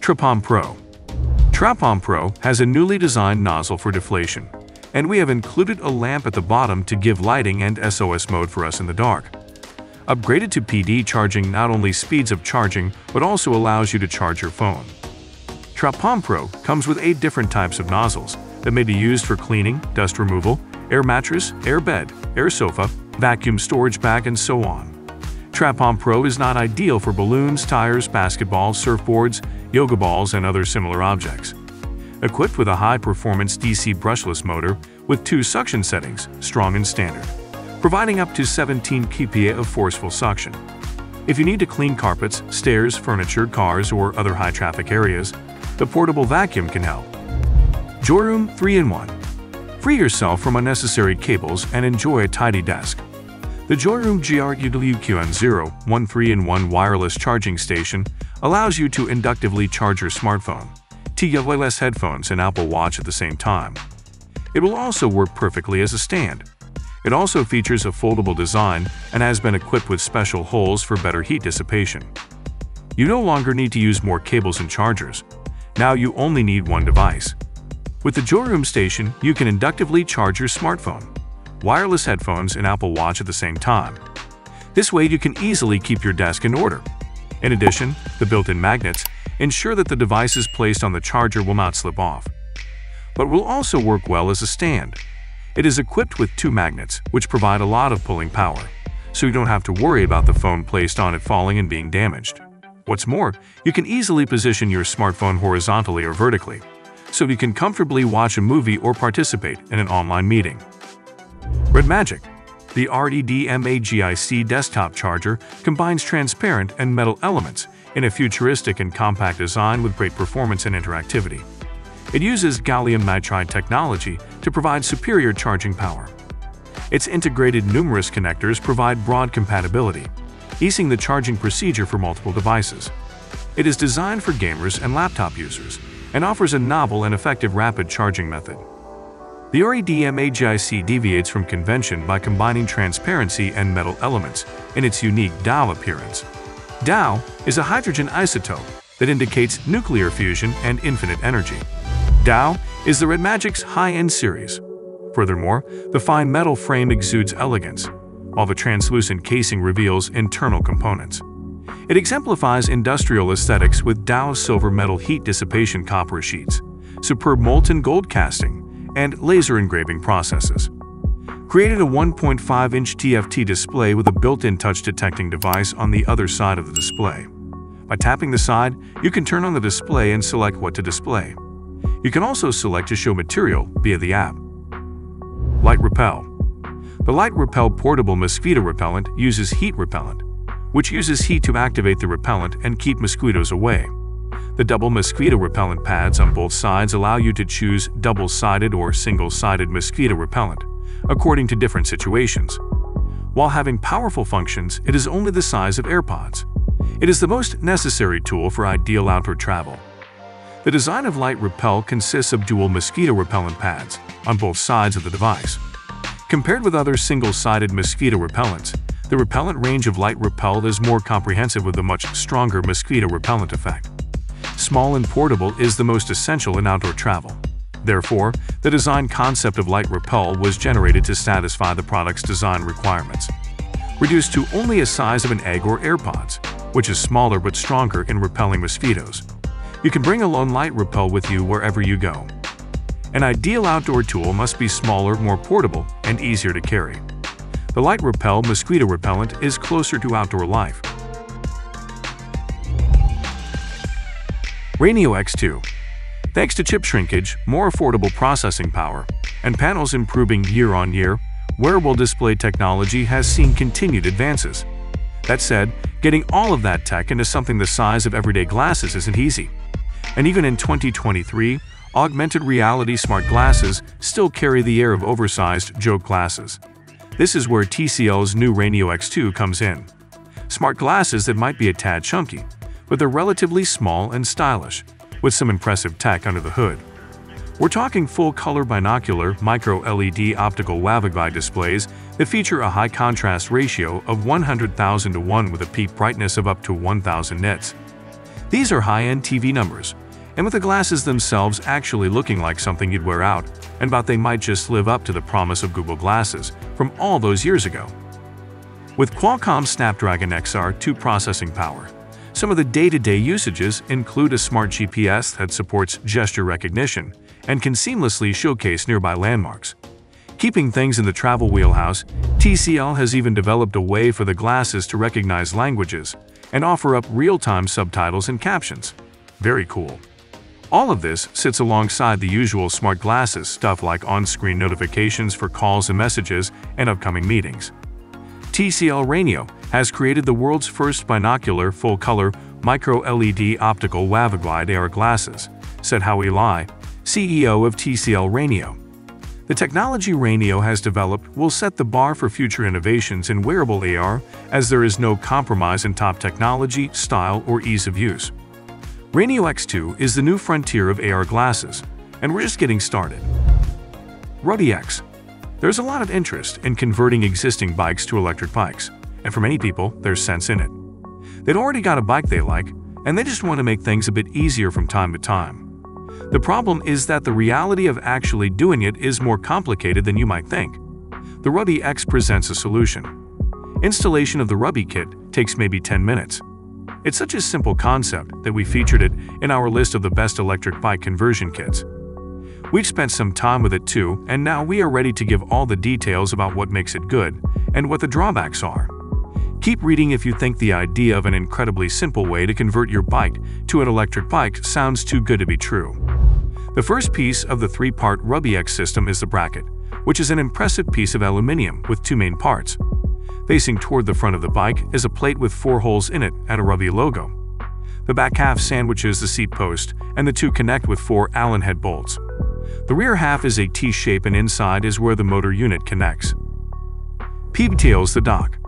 Trapom Pro Trapom Pro has a newly designed nozzle for deflation, and we have included a lamp at the bottom to give lighting and SOS mode for us in the dark. Upgraded to PD charging not only speeds up charging, but also allows you to charge your phone. Trapom Pro comes with 8 different types of nozzles that may be used for cleaning, dust removal, air mattress, air bed, air sofa, vacuum storage bag, and so on. Trapom Pro is not ideal for balloons, tires, basketballs, surfboards, yoga balls, and other similar objects. Equipped with a high-performance DC brushless motor with two suction settings, strong and standard, providing up to 17 kPa of forceful suction. If you need to clean carpets, stairs, furniture, cars, or other high-traffic areas, the portable vacuum can help. Joyroom 3-in-1 Free yourself from unnecessary cables and enjoy a tidy desk. The Joyroom GRUWQN0 one 3-in-1 wireless charging station allows you to inductively charge your smartphone, TWS headphones, and Apple Watch at the same time. It will also work perfectly as a stand. It also features a foldable design and has been equipped with special holes for better heat dissipation. You no longer need to use more cables and chargers. Now you only need one device. With the Joyroom station, you can inductively charge your smartphone, wireless headphones, and Apple Watch at the same time. This way you can easily keep your desk in order. In addition, the built-in magnets ensure that the devices placed on the charger will not slip off. But will also work well as a stand. It is equipped with two magnets, which provide a lot of pulling power, so you don't have to worry about the phone placed on it falling and being damaged. What's more, you can easily position your smartphone horizontally or vertically, so you can comfortably watch a movie or participate in an online meeting. Red Magic The REDMAGIC desktop charger combines transparent and metal elements in a futuristic and compact design with great performance and interactivity. It uses gallium nitride technology to provide superior charging power. Its integrated numerous connectors provide broad compatibility, easing the charging procedure for multiple devices. It is designed for gamers and laptop users and offers a novel and effective rapid charging method. The REDMAGIC deviates from convention by combining transparency and metal elements in its unique DAO appearance. DAO is a hydrogen isotope that indicates nuclear fusion and infinite energy. DAO is the Red Magic's high-end series. Furthermore, the fine metal frame exudes elegance, while the translucent casing reveals internal components. It exemplifies industrial aesthetics with DAO silver metal heat dissipation copper sheets, superb molten gold casting, and laser engraving processes. Created a 1.5-inch TFT display with a built-in touch-detecting device on the other side of the display. By tapping the side, you can turn on the display and select what to display. You can also select to show material via the app. Light Repel the Light Repel portable mosquito repellent uses heat repellent, which uses heat to activate the repellent and keep mosquitoes away. The double mosquito repellent pads on both sides allow you to choose double-sided or single-sided mosquito repellent, according to different situations. While having powerful functions, it is only the size of AirPods. It is the most necessary tool for ideal outdoor travel. The design of Light Repel consists of dual mosquito repellent pads on both sides of the device. Compared with other single-sided mosquito repellents, the repellent range of Light Repel is more comprehensive with a much stronger mosquito repellent effect. Small and portable is the most essential in outdoor travel. Therefore, the design concept of Light Repel was generated to satisfy the product's design requirements. Reduced to only a size of an egg or AirPods, which is smaller but stronger in repelling mosquitoes. You can bring a lone Light Repel with you wherever you go. An ideal outdoor tool must be smaller, more portable, and easier to carry. The Light Repel mosquito repellent is closer to outdoor life. RayNeo X2 Thanks to chip shrinkage, more affordable processing power, and panels improving year on year, wearable display technology has seen continued advances. That said, getting all of that tech into something the size of everyday glasses isn't easy. And even in 2023, augmented reality smart glasses still carry the air of oversized joke glasses. This is where TCL's new RayNeo X2 comes in. Smart glasses that might be a tad chunky, but they're relatively small and stylish, with some impressive tech under the hood. We're talking full-color binocular micro-LED optical waveguide displays that feature a high contrast ratio of 100,000 to 1 with a peak brightness of up to 1,000 nits. These are high-end TV numbers, and with the glasses themselves actually looking like something you'd wear out, and thought they might just live up to the promise of Google Glasses from all those years ago. With Qualcomm Snapdragon XR2 processing power, some of the day-to-day -day usages include a smart GPS that supports gesture recognition and can seamlessly showcase nearby landmarks. Keeping things in the travel wheelhouse, TCL has even developed a way for the glasses to recognize languages and offer up real-time subtitles and captions. Very cool. All of this sits alongside the usual smart glasses stuff like on-screen notifications for calls and messages and upcoming meetings. TCL RayNeo has created the world's first binocular full-color micro-LED optical waveguide AR glasses, said Howie Lai, CEO of TCL RayNeo. The technology RayNeo has developed will set the bar for future innovations in wearable AR as there is no compromise in top technology, style, or ease of use. RayNeo X2 is the new frontier of AR glasses, and we're just getting started. RubbeeX There's a lot of interest in converting existing bikes to electric bikes, and for many people, there's sense in it. They've already got a bike they like, and they just want to make things a bit easier from time to time. The problem is that the reality of actually doing it is more complicated than you might think. The Rubbee X presents a solution. Installation of the Rubbee kit takes maybe 10 minutes. It's such a simple concept that we featured it in our list of the best electric bike conversion kits. We've spent some time with it too, and now we are ready to give all the details about what makes it good and what the drawbacks are. Keep reading if you think the idea of an incredibly simple way to convert your bike to an electric bike sounds too good to be true. The first piece of the three-part RubbeeX system is the bracket, which is an impressive piece of aluminium with two main parts. Facing toward the front of the bike is a plate with four holes in it and a Rubbee logo. The back half sandwiches the seat post, and the two connect with four Allen head bolts. The rear half is a T-shape and inside is where the motor unit connects. PB Tails the dock.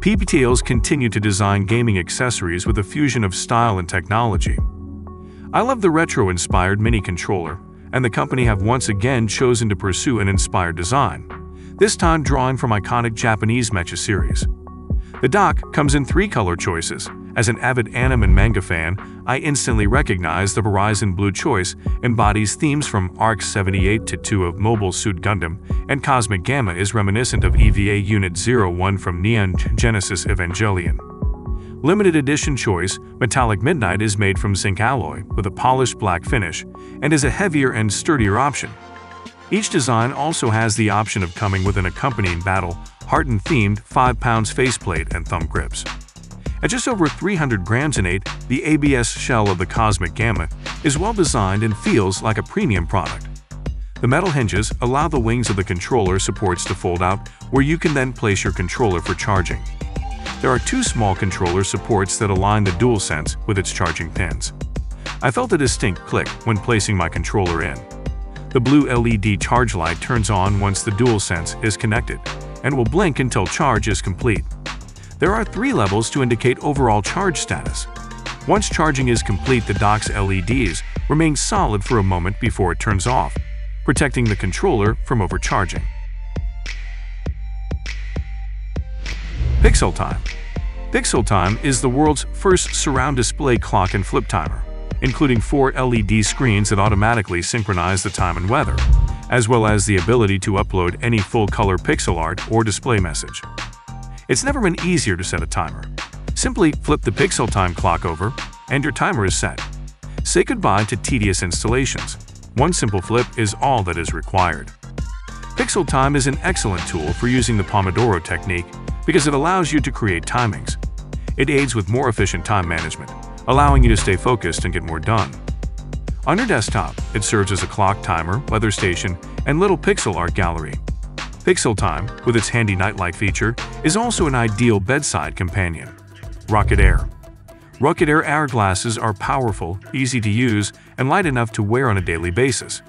PB Tails continue to design gaming accessories with a fusion of style and technology. I love the retro-inspired mini controller, and the company have once again chosen to pursue an inspired design, this time drawing from iconic Japanese mecha series. The dock comes in three color choices. As an avid anime and manga fan, I instantly recognize the Verizon Blue choice embodies themes from Arc 78 to 2 of Mobile Suit Gundam, and Cosmic Gamma is reminiscent of EVA Unit 01 from Neon Genesis Evangelion. Limited edition choice, Metallic Midnight is made from zinc alloy with a polished black finish and is a heavier and sturdier option. Each design also has the option of coming with an accompanying battle, Hearten-themed 5 pounds faceplate and thumb grips. At just over 300 grams in 8, the ABS shell of the Cosmic Gamma is well designed and feels like a premium product. The metal hinges allow the wings of the controller supports to fold out where you can then place your controller for charging. There are two small controller supports that align the DualSense with its charging pins. I felt a distinct click when placing my controller in. The blue LED charge light turns on once the DualSense is connected and will blink until charge is complete. There are three levels to indicate overall charge status. Once charging is complete, the dock's LEDs remain solid for a moment before it turns off, protecting the controller from overcharging. Pixel Time Pixel Time is the world's first surround display clock and flip timer, including four LED screens that automatically synchronize the time and weather, as well as the ability to upload any full-color pixel art or display message. It's never been easier to set a timer. Simply flip the Pixel Time clock over, and your timer is set. Say goodbye to tedious installations. One simple flip is all that is required. Pixel Time is an excellent tool for using the Pomodoro technique because it allows you to create timings. It aids with more efficient time management, allowing you to stay focused and get more done. On your desktop, it serves as a clock timer, weather station, and little pixel art gallery. Pixel Time, with its handy nightlight feature, is also an ideal bedside companion. Rokid Air Rokid Air AR glasses are powerful, easy to use, and light enough to wear on a daily basis.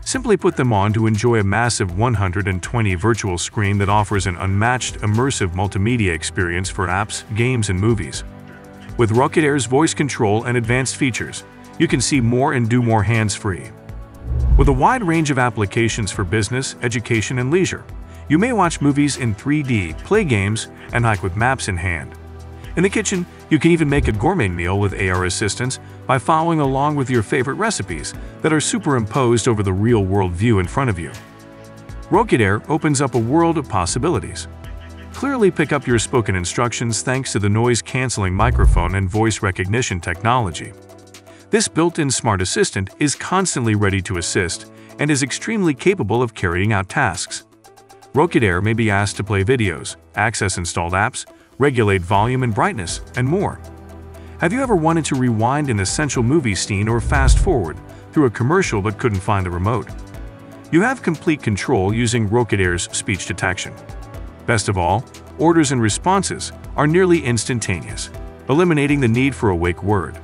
Simply put them on to enjoy a massive 120 virtual screen that offers an unmatched immersive multimedia experience for apps, games, and movies. With Rokid Air's voice control and advanced features, you can see more and do more hands-free. With a wide range of applications for business, education, and leisure, you may watch movies in 3D, play games, and hike with maps in hand. In the kitchen, you can even make a gourmet meal with AR assistance by following along with your favorite recipes that are superimposed over the real-world view in front of you. Rokid Air opens up a world of possibilities. Clearly pick up your spoken instructions thanks to the noise-canceling microphone and voice recognition technology. This built-in smart assistant is constantly ready to assist and is extremely capable of carrying out tasks. Rokid Air may be asked to play videos, access installed apps, regulate volume and brightness, and more. Have you ever wanted to rewind an essential movie scene or fast forward through a commercial but couldn't find the remote? You have complete control using Rokid Air's speech detection. Best of all, orders and responses are nearly instantaneous, eliminating the need for a wake word.